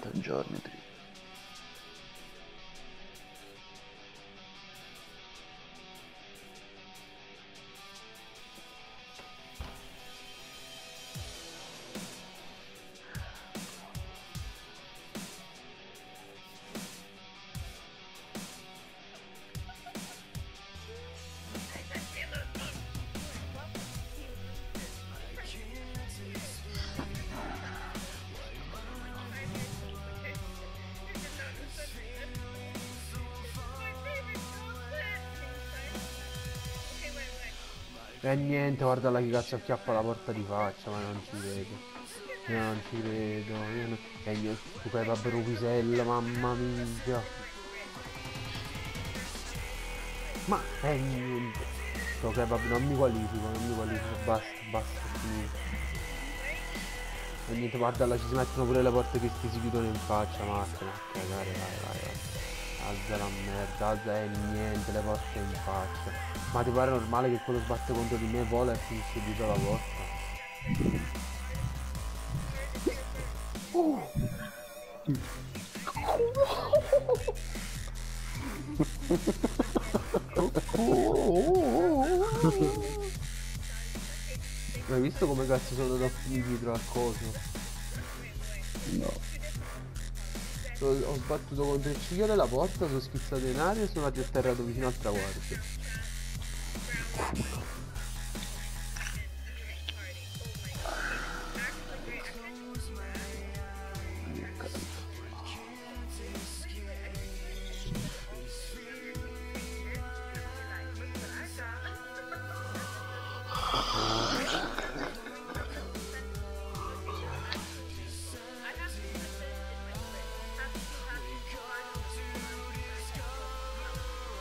40 giorni, Tri. E niente, guarda la che cazzo acchiappa la porta di faccia, ma non ci vedo. Io non ci vedo, io non... E io tu kebab rupisella, mamma mia. Ma e niente. Sto kebab non mi qualifico, non mi qualifico, basta, basta, finito. E niente, guarda là ci si mettono pure le porte che si chiudono in faccia, ma cagare, vai, vai, vai. Alza la merda, alza e niente, le porte in faccia. Ma ti pare normale che quello sbatte contro di me, vola e finisce dietro la porta? Hai visto come cazzo sono da dietro al coso? No. Ho, sbattuto contro il ciglio della porta, sono schizzato in aria e sono atterrato vicino al traguardo.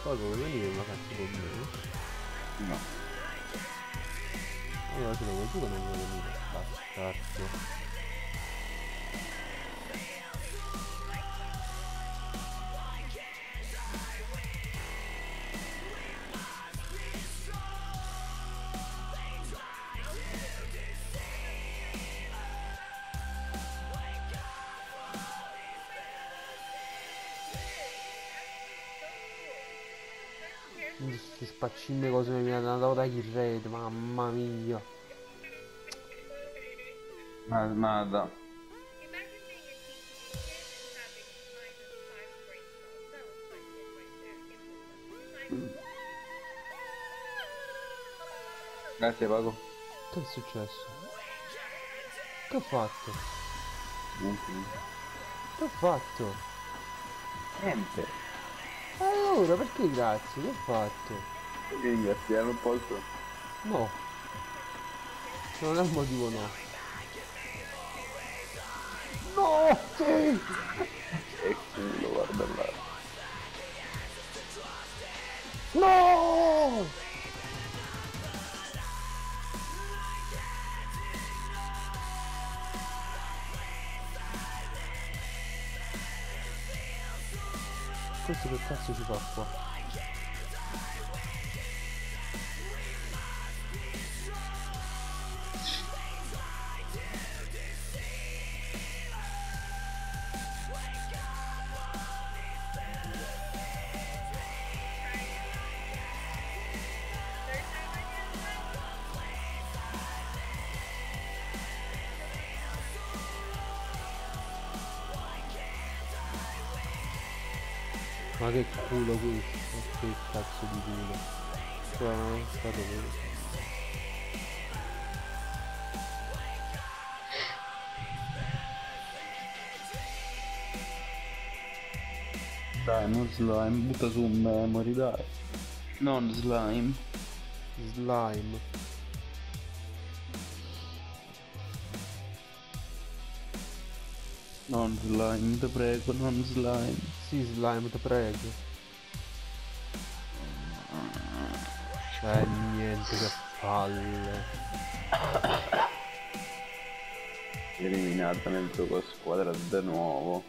Poi come venire una cazzo con me? No. Allora te lo vuoi tu che non vuoi venire? Bastardo. Questi spaccine cose mi hanno dato da rete, mamma mia. Ma, ma da. Grazie Paco. Che è successo? Che ho fatto? Niente. Che ho fatto? Niente. Allora, perché grazie? Che ho fatto? Perché ringraziare non posso? No. Non è un motivo no. No! Sì! E culo, guarda là. No! Questo che cazzo ci fa qua? Ma che culo questo? Che cazzo di culo? Qua non è stato questo. Dai, non slime, butta su un memory, dai. Non slime. Slime. Non slime, te prego, non slime. Sì, slime, ti prego. Eh, niente, che palle. Eliminata nel gioco a squadra di nuovo.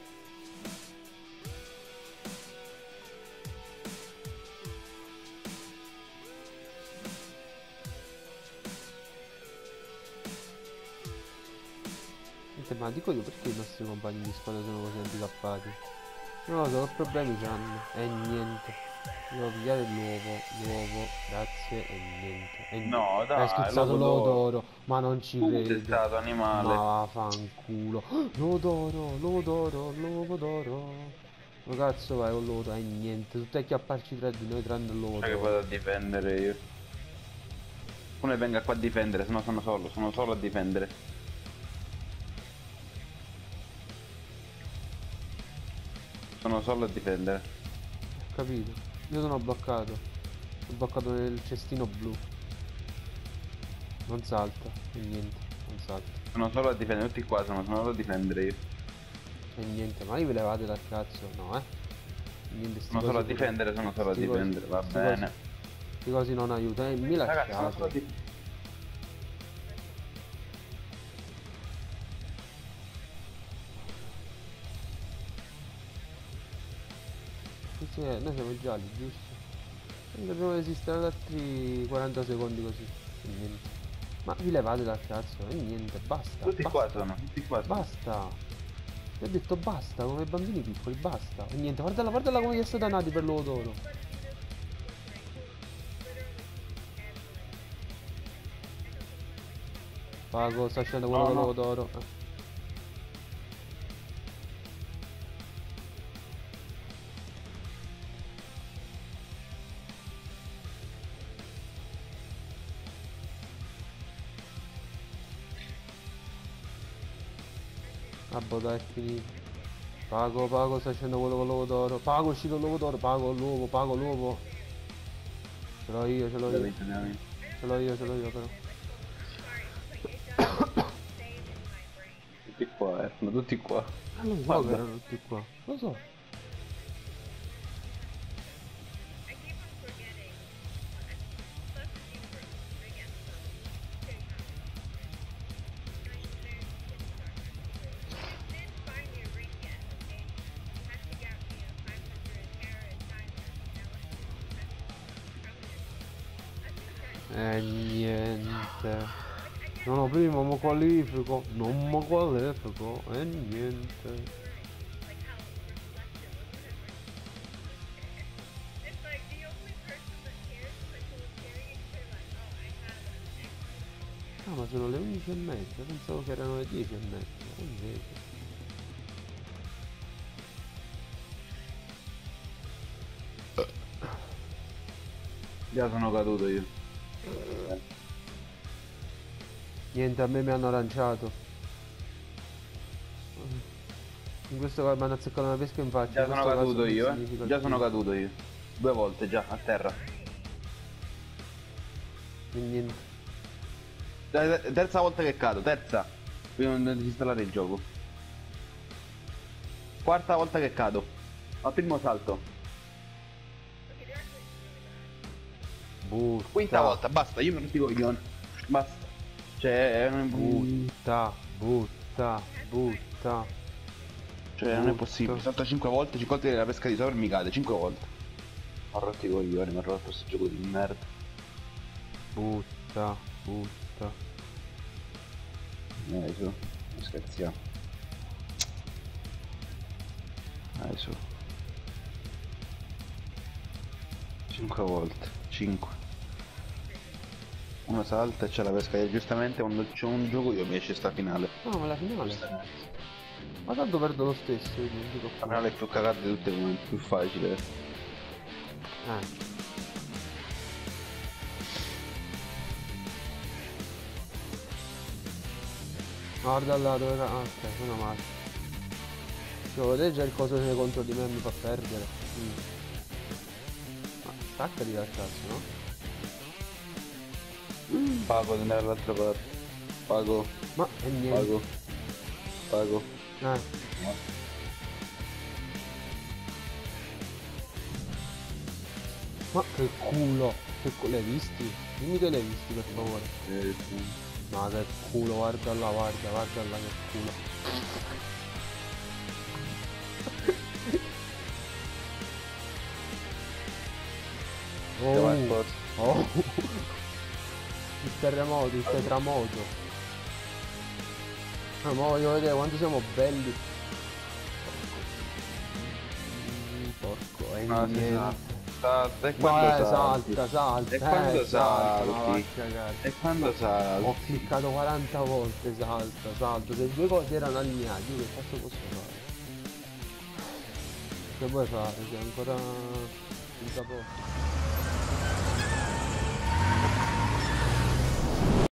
niente, ma dico io perché i nostri compagni di squadra sono così handicappati? Non lo so, che problemi c'hanno? E niente. Devo pigliare l'uovo, l'uovo, grazie e niente. E No, dai, Hai schizzato l'odoro, ma non ci Tu credo. stato animale. Ma fanculo. L'odoro, l'odoro, l'uovo d'oro. Ma cazzo vai con l'uovo d'oro? E niente, tutti a chiapparci tra di noi tranne l'uovo Sai che vado a difendere io. Uno venga qua a difendere, se no sono solo, sono solo a difendere. Sono solo a difendere. Capito? Io sono bloccato. Sono bloccato nel cestino blu. Non salta. E niente, non salta. Sono solo a difendere, tutti qua sono solo a difendere io. E niente, ma io ve levate dal cazzo, no eh? Niente, Sono solo a difendere, sono solo a difendere, va bene. Sti cosi non aiutano, eh, mi Ragazzi, lasciate. difendere. Sì, eh, noi siamo gialli, giusto? Non dobbiamo resistere ad altri 40 secondi così. E niente. Ma vi levate dal cazzo, e niente, basta. Tutti basta. qua sono, tutti qua sono. Basta! Vi ho detto basta, come bambini piccoli, basta. E niente, guardala, guardala come gli è stata nati per l'uovo d'oro. Pago, sta scendendo quello No, con no. d'oro. Eh. Vabbè dai, finito. Pago, pago, sta scendendo quello con l'uovo d'oro. Pago, è uscito l'uovo d'oro, pago l'uovo, pago l'uovo. Ce l'ho io, ce l'ho io. Ce l'ho io, ce l'ho io però. Tutti qua, eh, sono tutti qua. Ah, lo so che erano tutti qua. Lo so. E niente. Sono primo, ma qualifico. Non mi qualifico. E niente. Ah, ma sono le 11 e mezza. Pensavo che erano le 10 e mezza. Invece. Già sono caduto io. Niente, a me mi hanno aranciato. In questo caso mi hanno azzeccato una pesca in faccia. Già sono caduto io, eh. Già sono caduto io. Due volte già, a terra. E niente. Terza volta che cado, terza. Prima di disinstallare il gioco. Quarta volta che cado. Al primo salto. Butta. Quinta volta, basta, io mi non ti coglione. Basta. Cioè, non è, Butta, butta, butta. cioè, non è butta. possibile. Salta 5 volte, 5 volte la pesca di sopra e mi cade, 5 volte. Ho rotto i coglioni, mi ha rotto questo gioco di merda. Butta, butta. Dai su, non scherziamo. Dai su. 5 volte, 5. Uno salta e c'è la pesca giustamente quando c'è un gioco io mi esce sta finale. No, ma la finale. Ma tanto perdo lo stesso, io non dico La finale è più cagata di tutte quante, più facile. Eh. Guarda là dove era. Ah, ok, sono male. Devo vedere già il coso che contro di me mi fa perdere. Mm. Ma staccati dal cazzo, no? Pago andare dall'altra parte. Pago, Ma è niente. pago, pago. Eh. Ma che culo! Che culo l'hai visti? Dimmi che l'hai visti per favore. Eh, sì. Ma che culo, guarda là, guarda, guarda là che culo. Oh, oh. Terremoto, il tetramoto. Ah, ma voglio vedere quanto siamo belli. Porco, è si niente. sa. Salta, e quando eh, salti? salta, salta, E quando eh, salta, salti? va a cagare. E quando Ho salti? cliccato 40 volte, salta, salta. Se due cose erano allineate, io che cazzo posso fare? Che vuoi fare? C'è ancora un capo.